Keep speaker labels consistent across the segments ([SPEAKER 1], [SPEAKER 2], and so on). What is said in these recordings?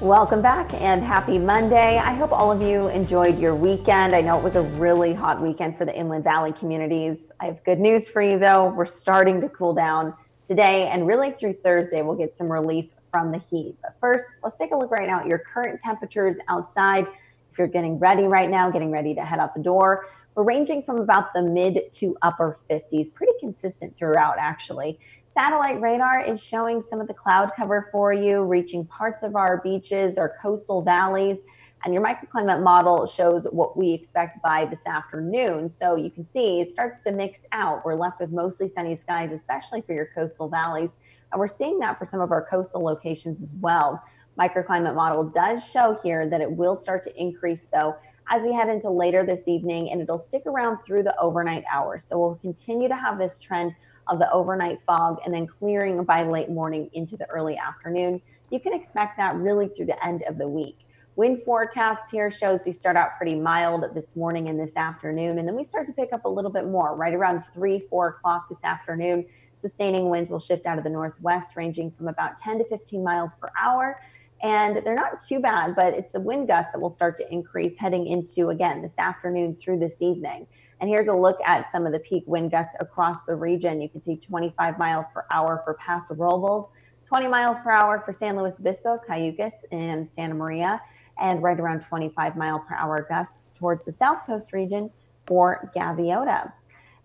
[SPEAKER 1] Welcome back and happy Monday. I hope all of you enjoyed your weekend. I know it was a really hot weekend for the Inland Valley communities. I have good news for you though. We're starting to cool down today and really through Thursday, we'll get some relief from the heat. But first, let's take a look right now at your current temperatures outside. If you're getting ready right now, getting ready to head out the door, we're ranging from about the mid to upper 50s, pretty consistent throughout actually. Satellite radar is showing some of the cloud cover for you, reaching parts of our beaches, our coastal valleys, and your microclimate model shows what we expect by this afternoon. So you can see it starts to mix out. We're left with mostly sunny skies, especially for your coastal valleys. And we're seeing that for some of our coastal locations as well. Microclimate model does show here that it will start to increase though as we head into later this evening and it'll stick around through the overnight hours. So we'll continue to have this trend of the overnight fog and then clearing by late morning into the early afternoon. You can expect that really through the end of the week. Wind forecast here shows we start out pretty mild this morning and this afternoon, and then we start to pick up a little bit more right around 3, 4 o'clock this afternoon. Sustaining winds will shift out of the northwest, ranging from about 10 to 15 miles per hour and they're not too bad, but it's the wind gusts that will start to increase heading into, again, this afternoon through this evening. And here's a look at some of the peak wind gusts across the region. You can see 25 miles per hour for Paso Robles, 20 miles per hour for San Luis Obispo, Cayucos, and Santa Maria, and right around 25 mile per hour gusts towards the South Coast region for Gaviota.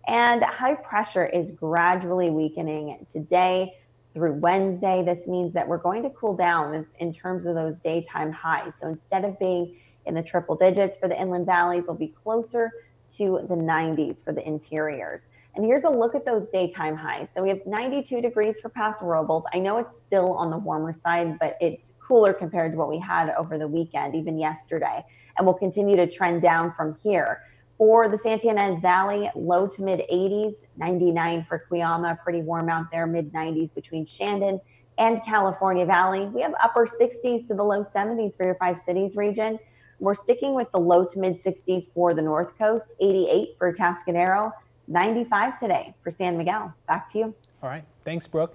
[SPEAKER 1] And high pressure is gradually weakening today through Wednesday. This means that we're going to cool down in terms of those daytime highs. So instead of being in the triple digits for the inland valleys, we'll be closer to the 90s for the interiors. And here's a look at those daytime highs. So we have 92 degrees for Paso Robles. I know it's still on the warmer side, but it's cooler compared to what we had over the weekend, even yesterday. And we'll continue to trend down from here. For the Santa Ynez Valley, low to mid 80s, 99 for Cuyama, pretty warm out there, mid 90s between Shandon and California Valley. We have upper 60s to the low 70s for your five cities region. We're sticking with the low to mid 60s for the North Coast, 88 for Atascadero, 95 today for San Miguel. Back to you.
[SPEAKER 2] All right. Thanks, Brooke.